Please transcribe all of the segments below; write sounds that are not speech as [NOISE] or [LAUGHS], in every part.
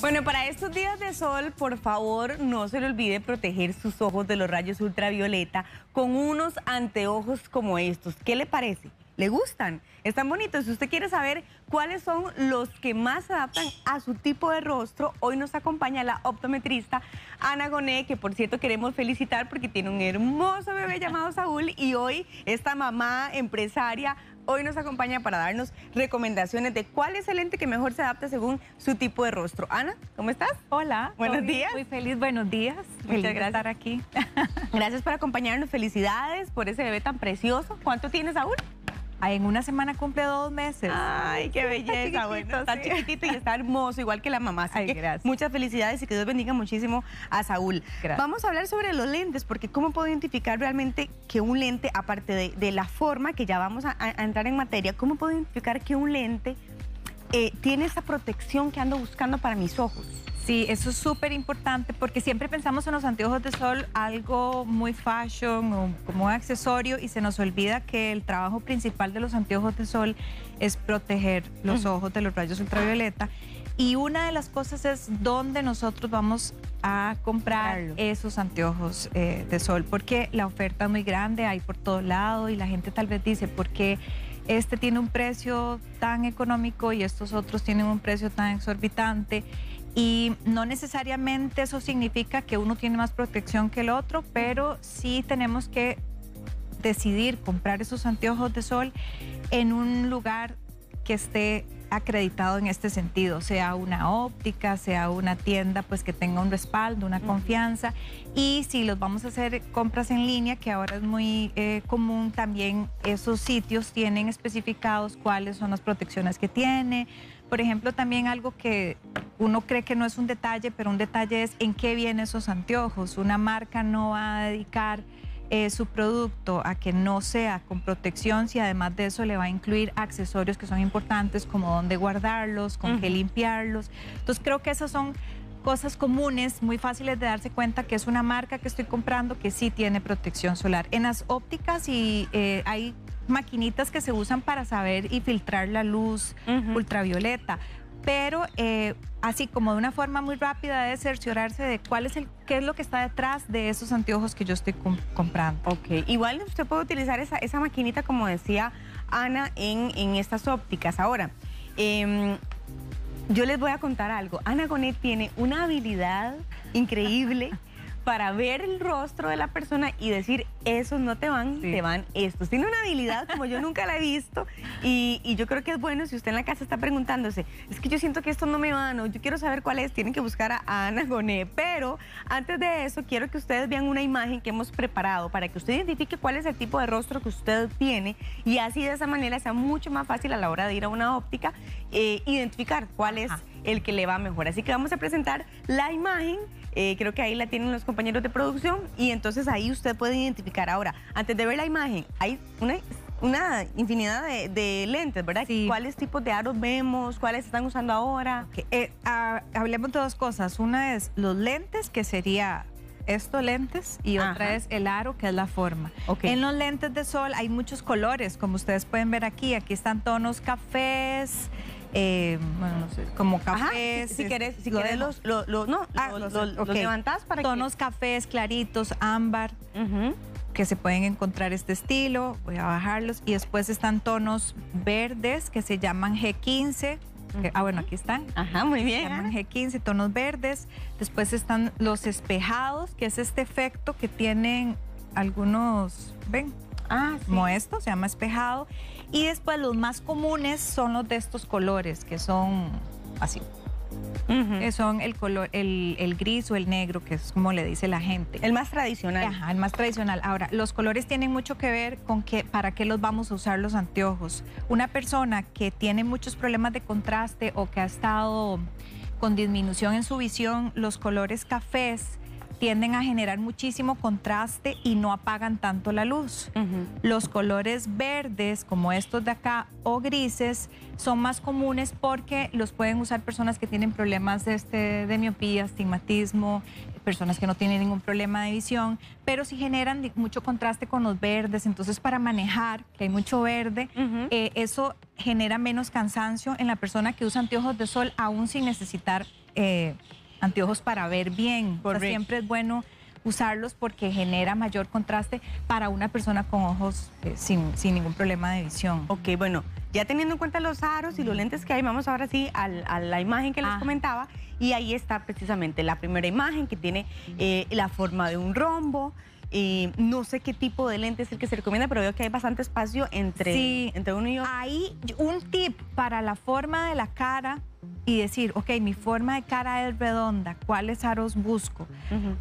Bueno, para estos días de sol, por favor, no se le olvide proteger sus ojos de los rayos ultravioleta con unos anteojos como estos. ¿Qué le parece? ¿Le gustan? Están bonitos. Si usted quiere saber cuáles son los que más se adaptan a su tipo de rostro, hoy nos acompaña la optometrista Ana Goné, que por cierto queremos felicitar porque tiene un hermoso bebé llamado Saúl y hoy esta mamá empresaria hoy nos acompaña para darnos recomendaciones de cuál es el lente que mejor se adapta según su tipo de rostro. Ana, ¿cómo estás? Hola. Buenos días. Muy feliz, buenos días. Feliz Muchas de estar aquí. [LAUGHS] Gracias por acompañarnos. Felicidades por ese bebé tan precioso. ¿Cuánto tienes, Saúl? En una semana cumple dos meses. Ay, qué belleza. bueno, está chiquitito y está hermoso, igual que la mamá. Así Ay, que gracias. muchas felicidades y que Dios bendiga muchísimo a Saúl. Gracias. Vamos a hablar sobre los lentes, porque ¿cómo puedo identificar realmente que un lente, aparte de, de la forma, que ya vamos a, a entrar en materia, cómo puedo identificar que un lente eh, tiene esa protección que ando buscando para mis ojos? Sí, eso es súper importante porque siempre pensamos en los anteojos de sol algo muy fashion o como un accesorio y se nos olvida que el trabajo principal de los anteojos de sol es proteger los ojos de los rayos ultravioleta. Y una de las cosas es dónde nosotros vamos a comprar esos anteojos eh, de sol, porque la oferta es muy grande, hay por todo lado y la gente tal vez dice, ¿por qué este tiene un precio tan económico y estos otros tienen un precio tan exorbitante? Y no necesariamente eso significa que uno tiene más protección que el otro, pero sí tenemos que decidir comprar esos anteojos de sol en un lugar que esté acreditado en este sentido, sea una óptica, sea una tienda, pues que tenga un respaldo, una confianza. Y si los vamos a hacer compras en línea, que ahora es muy eh, común, también esos sitios tienen especificados cuáles son las protecciones que tiene. Por ejemplo, también algo que uno cree que no es un detalle, pero un detalle es en qué vienen esos anteojos. Una marca no va a dedicar eh, su producto a que no sea con protección si además de eso le va a incluir accesorios que son importantes como dónde guardarlos, con qué limpiarlos. Entonces creo que esas son cosas comunes, muy fáciles de darse cuenta que es una marca que estoy comprando que sí tiene protección solar. En las ópticas y eh, hay maquinitas que se usan para saber y filtrar la luz ultravioleta. Pero eh, así como de una forma muy rápida de cerciorarse de cuál es el, qué es lo que está detrás de esos anteojos que yo estoy com- comprando. Ok, igual usted puede utilizar esa, esa maquinita, como decía Ana, en, en estas ópticas. Ahora, em, yo les voy a contar algo. Ana Gonet tiene una habilidad increíble [LAUGHS] para ver el rostro de la persona y decir, esos no te van, Sí. te van estos. Tiene una habilidad como yo nunca la he visto y, y yo creo que es bueno si usted en la casa está preguntándose, es que yo siento que estos no me van o yo quiero saber cuál es, tienen que buscar a, a Ana Gonet. Pero antes de eso, quiero que ustedes vean una imagen que hemos preparado para que usted identifique cuál es el tipo de rostro que usted tiene y así de esa manera sea mucho más fácil a la hora de ir a una óptica eh, identificar cuál es Ajá. El que le va mejor. Así que vamos a presentar la imagen. eh, creo que ahí la tienen los compañeros de producción y entonces ahí usted puede identificar. Ahora, antes de ver la imagen, hay una, una infinidad de, de lentes, ¿verdad? Sí. ¿Cuáles tipos de aros vemos? ¿Cuáles están usando ahora? Eh, ah, hablemos de dos cosas. Una es los lentes, que sería estos lentes, y otra es el aro, que es la forma. Ok. En los lentes de sol hay muchos colores, como ustedes pueden ver aquí. Aquí están tonos cafés, eh, bueno, no sé, como Ajá, cafés. si, si querés, si lo querés los, lo- lo- no, Ah, lo- levantás para Tonos cafés claritos, ámbar, que... Se pueden encontrar este estilo. Voy a bajarlos. Y después están tonos verdes que se llaman G15. que- ah, bueno, aquí están. Ajá, muy Se bien. llaman G15, tonos verdes. Después están los espejados, que es este efecto que tienen algunos, ven, Ah, sí. como esto, se llama espejado. Y después los más comunes son los de estos colores, que son así, Ujú. que son el color, el, el gris o el negro, que es como le dice la gente. El más tradicional. Ajá, el más tradicional. Ahora, los colores tienen mucho que ver con que, para qué los vamos a usar los anteojos. Una persona que tiene muchos problemas de contraste o que ha estado con disminución en su visión, los colores cafés tienden a generar muchísimo contraste y no apagan tanto la luz. Los colores verdes, como estos de acá, o grises, son más comunes porque los pueden usar personas que tienen problemas de, este, de miopía, astigmatismo, personas que no tienen ningún problema de visión, pero sí generan mucho contraste con los verdes. Entonces, para manejar, que hay mucho verde, eh, eso genera menos cansancio en la persona que usa anteojos de sol, aún sin necesitar eh, anteojos para ver bien. O sea, siempre es bueno usarlos porque genera mayor contraste para una persona con ojos eh, sin, sin ningún problema de visión. Ok, bueno, ya teniendo en cuenta los aros y los lentes que hay, vamos ahora sí al- a la imagen que les Ah. comentaba. Y ahí está precisamente la primera imagen que tiene eh, la forma de un rombo. Eh, no sé qué tipo de lente es el que se recomienda, pero veo que hay bastante espacio entre, Sí. entre uno y otro. Ahí un tip para la forma de la cara y decir, ok, mi forma de cara es redonda, ¿cuáles aros busco?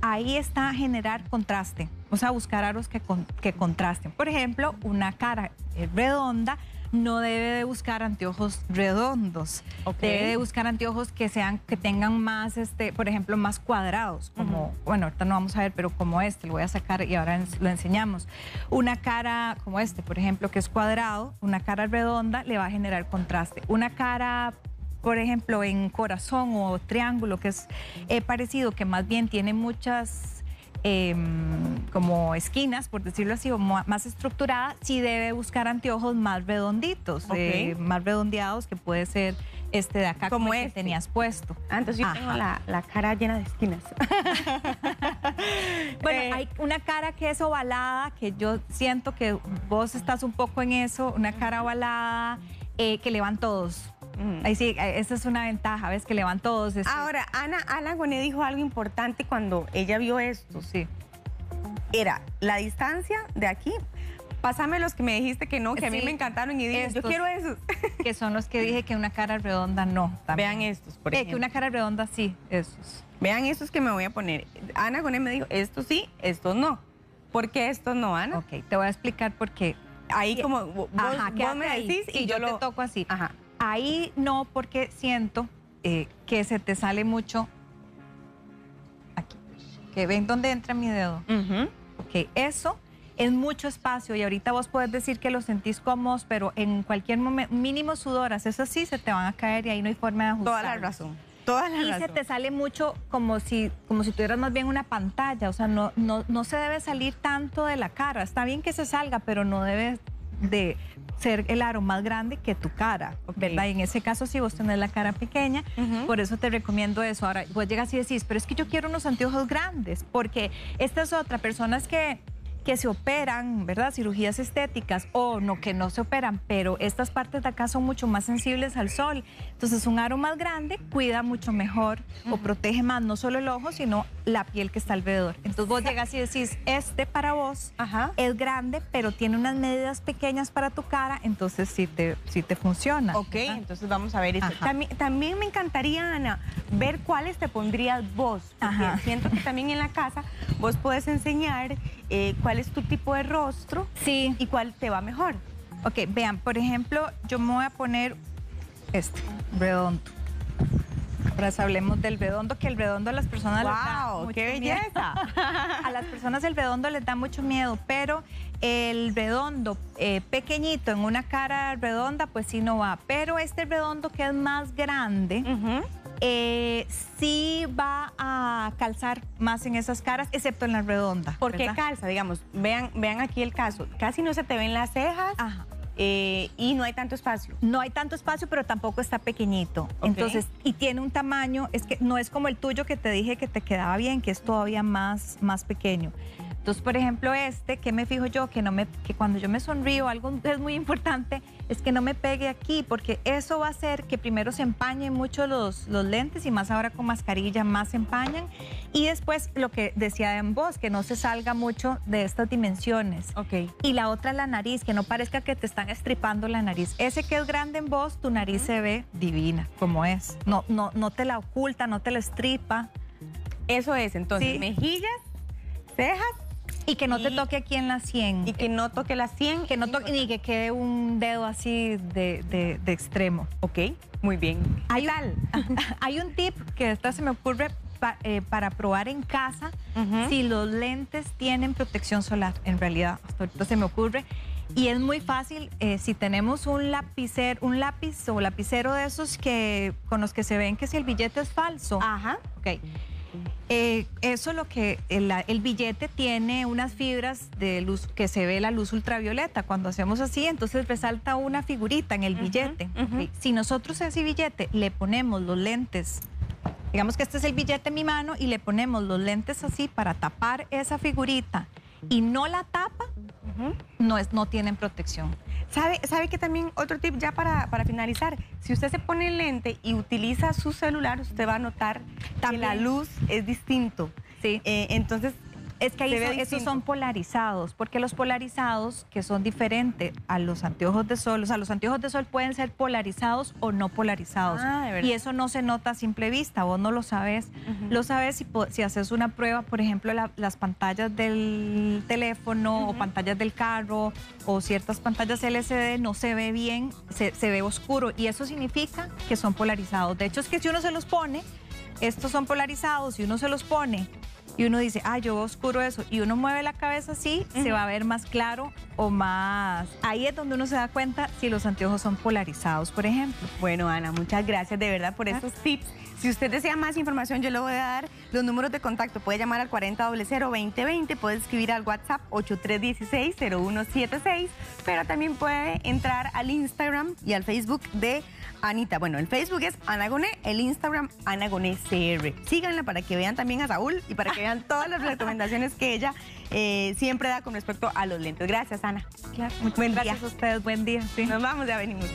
Ahí está generar contraste, o sea, buscar aros que, con- que contrasten. Por ejemplo, una cara eh, redonda no debe de buscar anteojos redondos, Ok. debe de buscar anteojos que sean que tengan más, este, por ejemplo, más cuadrados, como, bueno, ahorita no vamos a ver, pero como este, lo voy a sacar y ahora lo enseñamos. Una cara como este, por ejemplo, que es cuadrado, una cara redonda le va a generar contraste. Una cara por ejemplo, en corazón o triángulo, que es eh, parecido, que más bien tiene muchas em, como esquinas, por decirlo así, o más estructurada, sí debe buscar anteojos más redonditos, eh, más redondeados, que puede ser este de acá, Como que este. tenías puesto. Ah, entonces yo Ajá. tengo la, la cara llena de esquinas. [LAUGHS] [LAUGHS] Bueno, Eh, hay una cara que es ovalada, que yo siento que vos estás un poco en eso, una cara ovalada, eh, que le van todos. Mm. Ahí sí, eh, esa es una ventaja, ¿ves? Que le van todos. este, Ahora, Ana, Ana Goné dijo algo importante cuando ella vio esto. sí. Era la distancia de aquí. Pásame los que me dijiste que no, que a mí me encantaron y dije, yo quiero esos. [LAUGHS] que son los que dije que una cara redonda no. también. Vean estos, por Eh, ejemplo. que una cara redonda sí, esos. Vean estos que me voy a poner. Ana Goné me dijo, estos sí, estos no. ¿Por qué estos no, Ana? Ok, te voy a explicar por qué. Ahí como vos, vos quédate me ahí. decís y yo, yo, lo... te toco así. Ajá. Ahí no, porque siento eh, que se te sale mucho aquí. Que ven dónde entra mi dedo. Ujú. Ok, eso es mucho espacio y ahorita vos puedes decir que lo sentís cómodos, pero en cualquier momento, mínimo sudoras, eso sí se te van a caer y ahí no hay forma de ajustar. Toda la razón. Toda la Y razón. se te sale mucho como si, como si tuvieras más bien una pantalla, o sea, no, no, no se debe salir tanto de la cara. Está bien que se salga, pero no debe de ser el aro más grande que tu cara, Ok. ¿verdad? Y en ese caso, si vos tenés la cara pequeña, por eso te recomiendo eso. Ahora, vos llegas y decís, pero es que yo quiero unos anteojos grandes, porque esta es otra, personas que que se operan, ¿verdad? Cirugías estéticas o no que no se operan, pero estas partes de acá son mucho más sensibles al sol. Entonces, un aro más grande cuida mucho mejor o protege más no solo el ojo, sino la piel que está alrededor. Entonces, vos llegas y decís, este para vos Ajá. es grande, pero tiene unas medidas pequeñas para tu cara, entonces sí te, sí te funciona. Ok, entonces vamos a ver eso. También, también me encantaría, Ana, ver cuáles te pondrías vos. Porque Ajá. siento que también en la casa vos puedes enseñar eh, cuál es tu tipo de rostro Sí. y cuál te va mejor. Ok, vean, por ejemplo, yo me voy a poner este, redondo. Ahora hablemos del redondo, que el redondo a las personas les da ¡Wow! mucho ¡Qué miedo. belleza! [LAUGHS] A las personas el redondo les da mucho miedo, pero el redondo eh, pequeñito en una cara redonda, pues sí no va. Pero este redondo que es más grande, eh, sí va a calzar más en esas caras, excepto en la redonda. ¿Por qué calza? Digamos, vean, vean aquí el caso. Casi no se te ven las cejas Ajá. Eh, y no hay tanto espacio. No hay tanto espacio, pero tampoco está pequeñito. Entonces, y tiene un tamaño, es que no es como el tuyo que te dije que te quedaba bien, que es todavía más, más pequeño. Entonces, por ejemplo, este, que me fijo yo? Que, no me, que cuando yo me sonrío, algo [LAUGHS] es muy importante, es que no me pegue aquí, porque eso va a hacer que primero se empañen mucho los, los lentes y más ahora con mascarilla más se empañan. Y después, lo que decía en vos, que no se salga mucho de estas dimensiones. Ok. Y la otra, la nariz, que no parezca que te están estripando la nariz. Ese que es grande en vos, tu nariz se ve divina, como es. No, no, no te la oculta, no te la estripa. Eso es, entonces, Sí. mejillas, cejas Y que no te toque aquí en la 100. y que no toque las 100. que no toque, ni que quede un dedo así de, de- de extremo. Ok, muy bien. Hay, [LAUGHS] hay un tip que esta se me ocurre pa- eh, para probar en casa si los lentes tienen protección solar. En realidad, hasta ahorita se me ocurre. Y es muy fácil eh, si tenemos un lapicero, un lápiz o lapicero de esos que con los que se ven que si el billete es falso. Ajá. Ok. Eh, eso lo que el, el billete tiene unas fibras de luz que se ve la luz ultravioleta. Cuando hacemos así, entonces resalta una figurita en el billete. Si nosotros a ese billete le ponemos los lentes digamos que este es el billete en mi mano y le ponemos los lentes así para tapar esa figurita y no la tapa, no, es, no tienen protección. ¿Sabe, ¿Sabe que también otro tip ya para, para finalizar? Si usted se pone el lente y utiliza su celular, usted va a notar que la luz es distinto. Sí. Eh, entonces, es que ahí son- esos son polarizados, porque los polarizados, que son diferentes a los anteojos de sol, o sea, los anteojos de sol pueden ser polarizados o no polarizados. Ah, de verdad. y eso no se nota a simple vista, vos no lo sabes. Lo sabes si, si haces una prueba, por ejemplo, la- las pantallas del teléfono o pantallas del carro o ciertas pantallas LCD no se ve bien, se, se ve oscuro y eso significa que son polarizados. De hecho, es que si uno se los pone, estos son polarizados y uno se los pone y uno dice, ah, yo oscuro eso, y uno mueve la cabeza así, se va a ver más claro o más... Ahí es donde uno se da cuenta si los anteojos son polarizados, por ejemplo. Bueno, Ana, muchas gracias de verdad por estos tips. Si usted desea más información, yo le voy a dar los números de contacto. Puede llamar al 4000-2020, puede escribir al WhatsApp 8316-0176, pero también puede entrar al Instagram y al Facebook de Anita. Bueno, el Facebook es Anagoné, el Instagram Anagoné CR. Síganla para que vean también a Saúl y para que vean [LAUGHS] todas las recomendaciones que ella eh, siempre da con respecto a los lentes. Gracias, Ana. Claro, muchas Buen día. gracias a ustedes, buen día. sí. Nos vamos, ya venimos.